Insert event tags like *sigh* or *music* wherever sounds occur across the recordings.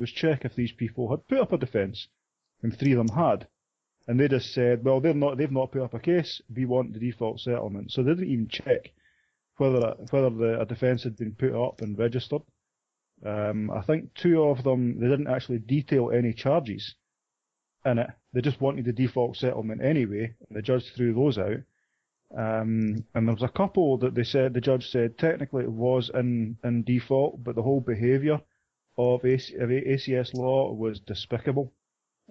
was check if these people had put up a defence, and three of them had. And they just said, well, they're not, they've not put up a case, we want the default settlement. So they didn't even check whether, whether the, a defence had been put up and registered. Um, I think two of them, they didn't actually detail any charges in it. They just wanted the default settlement anyway, and the judge threw those out. Um, and there was a couple that they said, the judge said technically it was in, in default, but the whole behaviour of, AC, of ACS law was despicable.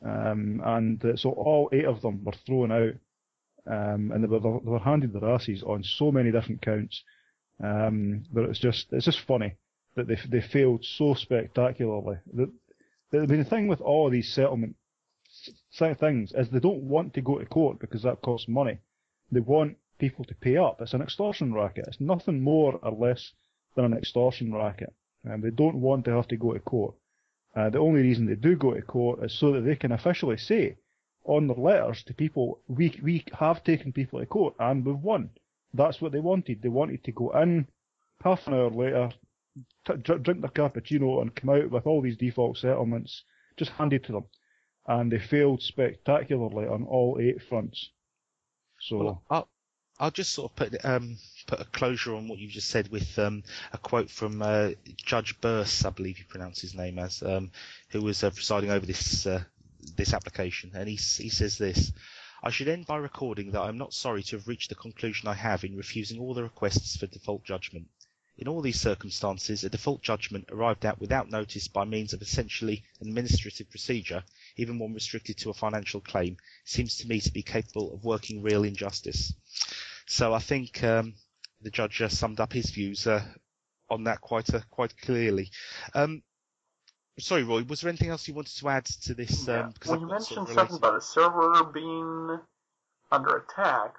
Um, and uh, so all eight of them were thrown out, um, and they were, they were handed their asses on so many different counts, um, that it's just, it's just funny that they, they failed so spectacularly. The, the, the thing with all of these settlement things is they don't want to go to court because that costs money. They want people to pay up. It's an extortion racket. It's nothing more or less than an extortion racket. And they don't want to have to go to court. Uh, the only reason they do go to court is so that they can officially say on their letters to people, we, we have taken people to court and we've won. That's what they wanted. They wanted to go in half an hour later, t- drink their cappuccino and come out with all these default settlements just handed to them. And they failed spectacularly on all eight fronts. So well, I'll, just sort of put um, put a closure on what you just said with um, a quote from uh, Judge Birss, I believe you pronounce his name as, um, who was uh, presiding over this uh, this application, and he he says this. I should end by recording that I am not sorry to have reached the conclusion I have in refusing all the requests for default judgment. In all these circumstances, a default judgment arrived at without notice by means of essentially administrative procedure, even one restricted to a financial claim, seems to me to be capable of working real injustice. So I think um, the judge uh, summed up his views uh, on that quite uh, quite clearly. Um, sorry, Roy, was there anything else you wanted to add to this? Yeah. Um, well, you mentioned sort of something about a server being under attack,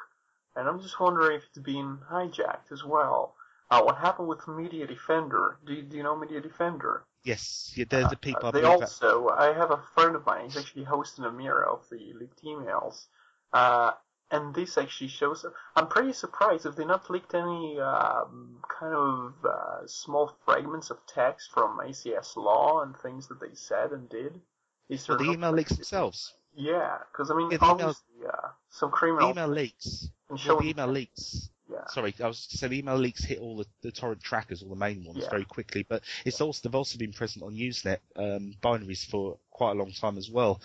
and I'm just wondering if it's being hijacked as well. Uh, what happened with Media Defender? Do you, do you know Media Defender? Yes, yeah, they're the people. Uh, they also, that... I have a friend of mine. He's actually hosting a mirror of the leaked emails, uh, and this actually shows. I'm pretty surprised if they not leaked any um, kind of uh, small fragments of text from ACS law and things that they said and did. Is well, the email leaks themselves. Yeah, because I mean, yeah, obviously, email, uh, some criminal email leaks. Well, the email leaks yeah. Sorry, I was to say the email leaks hit all the, the torrent trackers, all the main ones, yeah. very quickly. But it's also they've also been present on Usenet um, binaries for quite a long time as well.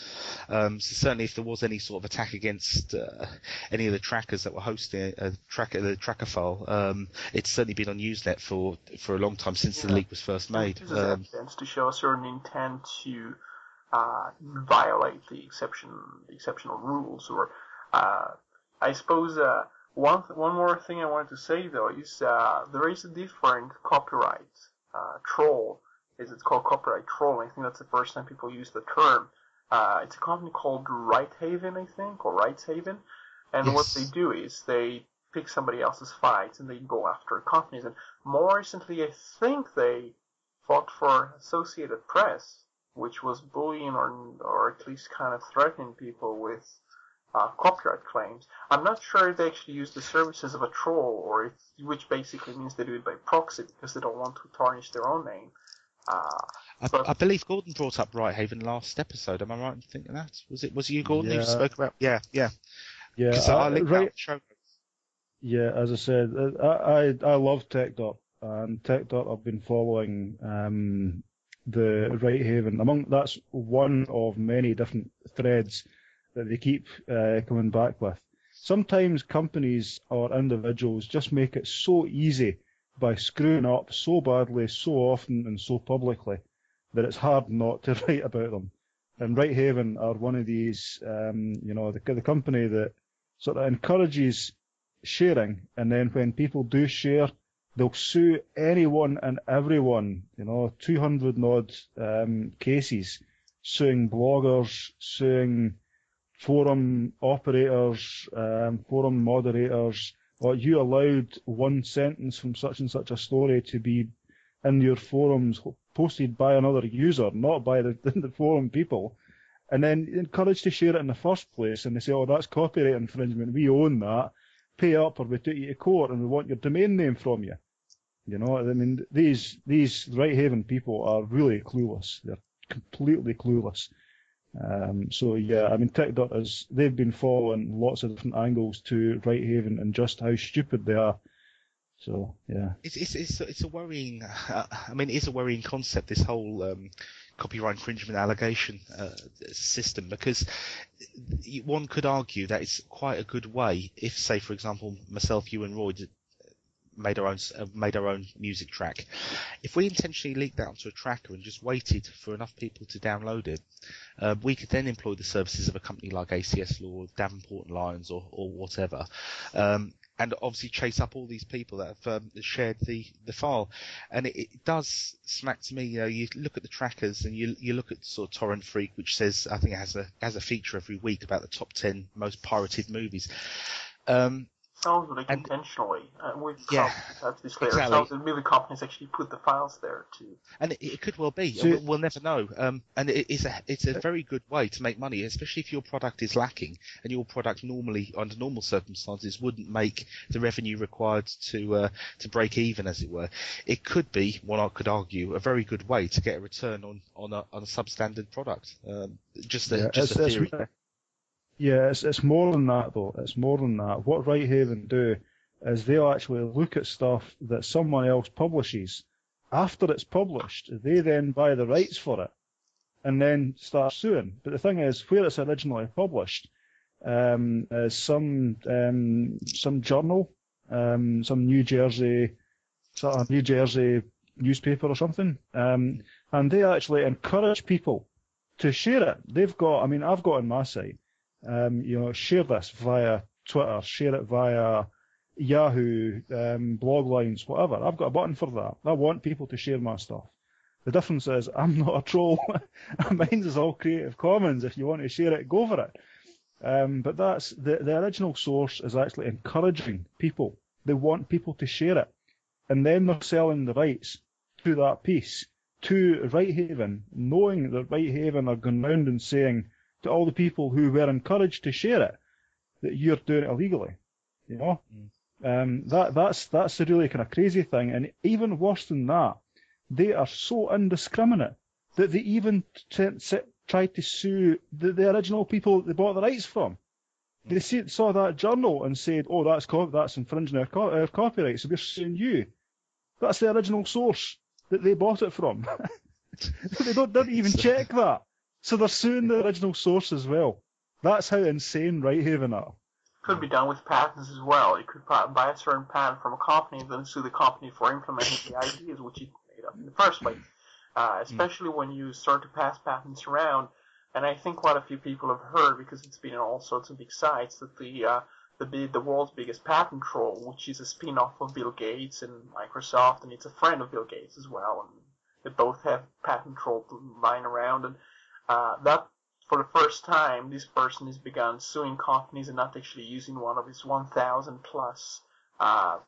Um, so certainly, if there was any sort of attack against uh, any of the trackers that were hosting a tracker, the tracker file, um, it's certainly been on Usenet for for a long time since yeah. the leak was first made. This is um, to show a certain intent to uh, violate the exception, the exceptional rules, or uh, I suppose uh, one one more thing I wanted to say though is uh, there is a different copyright uh, troll. Is it's called copyright troll? I think that's the first time people use the term. Uh, it's a company called Righthaven, I think, or Rightshaven. And yes. what they do is they pick somebody else's fights and they go after companies. And more recently, I think they fought for Associated Press, which was bullying or or at least kind of threatening people with uh, copyright claims. I'm not sure if they actually use the services of a troll, or if, which basically means they do it by proxy because they don't want to tarnish their own name. Uh, I, but, I, believe Gordon brought up Righthaven last episode. Am I right in thinking that? Was it was you, Gordon, yeah. who spoke about? Yeah, yeah, yeah. I, I right, yeah, as I said, uh, I I, I love TechDirt and TechDirt I've been following um, the Righthaven. Among that's one of many different threads that they keep uh, coming back with. Sometimes companies or individuals just make it so easy by screwing up so badly, so often, and so publicly that it's hard not to *laughs* write about them. And Righthaven are one of these, um, you know, the, the company that sort of encourages sharing, and then when people do share, they'll sue anyone and everyone. You know, 200 odd um, cases suing bloggers, suing forum operators, um, forum moderators, or you allowed one sentence from such and such a story to be in your forums posted by another user, not by *laughs* the, the forum people, and then encouraged to share it in the first place, and they say, oh, that's copyright infringement, we own that, pay up or we take you to court and we want your domain name from you. You know, I mean, these, these Righthaven people are really clueless. They're completely clueless. Um, so yeah, I mean, TechDirt is they've been following lots of different angles to Righthaven and just how stupid they are. So yeah, it's it's it's, it's a worrying. Uh, *laughs* I mean, it's a worrying concept. This whole um, copyright infringement allegation uh, system, because one could argue that it's quite a good way. If, say, for example, myself, you, and Roy made our own uh, made our own music track. If we intentionally leaked that onto a tracker and just waited for enough people to download it, uh, we could then employ the services of a company like ACS Law, Davenport and Lyons, or, or whatever, um, and obviously chase up all these people that have um, shared the, the file. And it, it, does smack to me, you know, you look at the trackers and you, you look at sort of Torrent Freak, which says, I think it has a, has a feature every week about the top 10 most pirated movies. Um, sounds like and, intentionally. Uh, with yeah, to be clear. Exactly. Sounds the movie companies actually put the files there too. And it, it could well be. So, we'll, we'll, never know. Um, and it, it's a it's a very good way to make money, especially if your product is lacking and your product normally under normal circumstances wouldn't make the revenue required to uh, to break even, as it were. It could be, one I could argue, a very good way to get a return on on a on a substandard product. Um, just a, yeah, just a theory. Yeah, it's it's more than that though. It's more than that. What Righthaven do is they'll actually look at stuff that someone else publishes. After it's published, they then buy the rights for it and then start suing. But the thing is, where it's originally published, um, is some um, some journal, um, some New Jersey, sort of New Jersey newspaper or something, um, and they actually encourage people to share it. They've got, I mean, I've got on my site um, you know, share this via Twitter, share it via Yahoo, um, blog lines, whatever. I've got a button for that. I want people to share my stuff. The difference is I'm not a troll. *laughs* Mine's is all Creative Commons. If you want to share it, go for it. Um, but that's the, the original source is actually encouraging people. They want people to share it. And then they're selling the rights to that piece to Righthaven, knowing that Righthaven are going round and saying, to all the people who were encouraged to share it that you're doing it illegally. You know, mm. um, that that's that's the really kind of crazy thing. And even worse than that, they are so indiscriminate that they even t- t- tried to sue the, the original people they bought the rights from. Mm. They see, saw that journal and said, "Oh, that's co- that's infringing our, co- our copyright, so we're suing you." That's the original source that they bought it from. *laughs* they don't didn't even *laughs* check that. So they're suing the original source as well. That's how insane Righthaven are. Could be done with patents as well. You could buy a certain patent from a company and then sue the company for implementing the ideas which you made up in the first place. Uh, especially when you start to pass patents around. And I think quite a few people have heard, because it's been in all sorts of big sites, that the uh, the the world's biggest patent troll, which is a spin-off of Bill Gates and Microsoft, and it's a friend of Bill Gates as well, and they both have patent troll lying around. And uh, that for the first time, this person has begun suing companies and not actually using one of his 1,000 plus uh,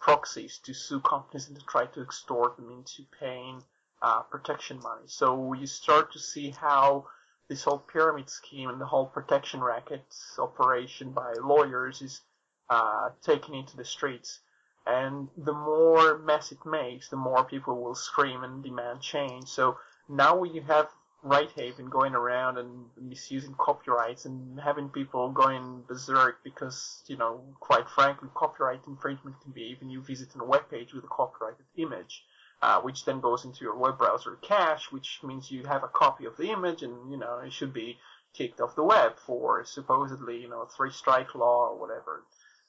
proxies to sue companies and to try to extort them into paying uh, protection money. So you start to see how this whole pyramid scheme and the whole protection racket operation by lawyers is uh, taken into the streets. And the more mess it makes, the more people will scream and demand change. So now you have Righthaven going around and misusing copyrights and having people going berserk because, you know, quite frankly, copyright infringement can be even you visiting a web page with a copyrighted image, uh, which then goes into your web browser cache, which means you have a copy of the image and, you know, it should be kicked off the web for supposedly, you know, three strike law or whatever.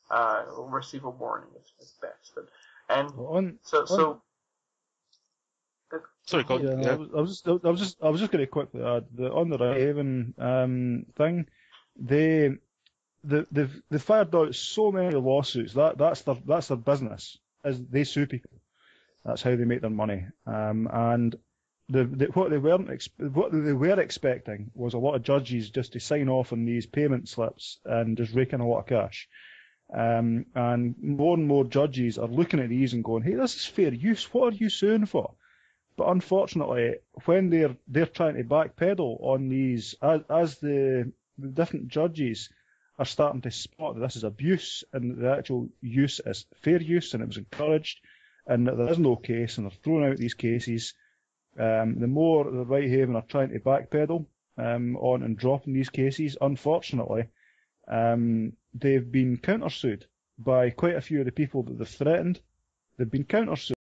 Uh, receive a warning at best. And, and on, so, so, Sorry, go yeah, yeah. I, was, I, was, just, I was just, I was just going to quickly add the on the Raven um, thing. They, they, they've they fired out so many lawsuits. That that's their that's their business. As they sue people. That's how they make their money. Um, and the, the, what they weren't what they were expecting was a lot of judges just to sign off on these payment slips and just rake in a lot of cash. Um, and more and more judges are looking at these and going, "Hey, this is fair use. What are you suing for?" But unfortunately, when they're they're trying to backpedal on these, as, as the, the different judges are starting to spot that this is abuse and the actual use is fair use and it was encouraged, and that there is no case, and they're throwing out these cases. um, the more the Righthaven are trying to backpedal um, on and dropping these cases, unfortunately, um, they've been countersued by quite a few of the people that they've threatened. They've been countersued.